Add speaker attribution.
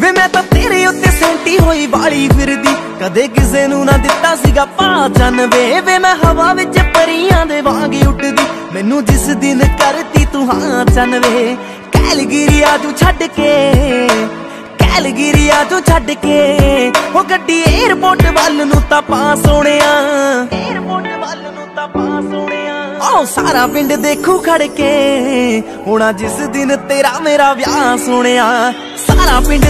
Speaker 1: ਵੇ ਮੈਂ ਤਾਂ ਤੇਰੇ ਉੱਤੇ ਸੈਂਟੀ ਹੋਈ ਵਾਲੀ ਫਿਰਦੀ। ਕਦੇ ਕਿਸੇ ਨੂੰ ਨਾ ਦਿੱਤਾ ਸੀਗਾ ਪਾਚਨ ਵੇ। ਵੇ ਮੈਂ ਹਵਾ ਵਿੱਚ ਪਰੀਆਂ ਦੇ ਵਾਂਗ ਉੱਡਦੀ ਮੈਨੂੰ ਜਿਸ ਦਿਨ ਕਰਤੀ ਤੂੰ ਹਾਂ ਚਨ ਵੇ ਕੈਲਗਰੀਆ ਤੂੰ ਛੱਡ ਕੇ। ਕੈਲਗਰੀਆ ਤੂੰ ਛੱਡ ਕੇ। ਉਹ ਗੱਡੀ 에어ਪੋਰਟ ਵੱਲ ਨੂੰ ਤਾਂ ਪਾ ਸੋਹਣਿਆ। 에어ਪੋਰਟ ਵੱਲ ਨੂੰ ਤਾਂ ਪਾ ਸੋਹਣਿਆ। ਆਹ ਸਾਰਾ ਪਿੰਡ ਦੇਖੂ ਖੜ ਕੇ। ਹੋਣਾ ਜਿਸ ਦਿਨ ਤੇਰਾ ਮੇਰਾ ਵਿਆਹ ਸੋਹਣਿਆ। ਸਾਰਾ ਪਿੰਡ